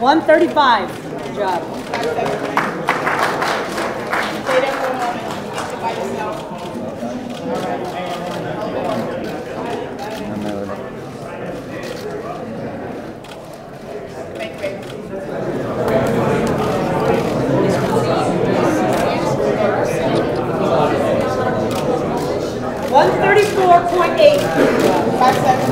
135. Good job. One thirty-four point eight five seconds.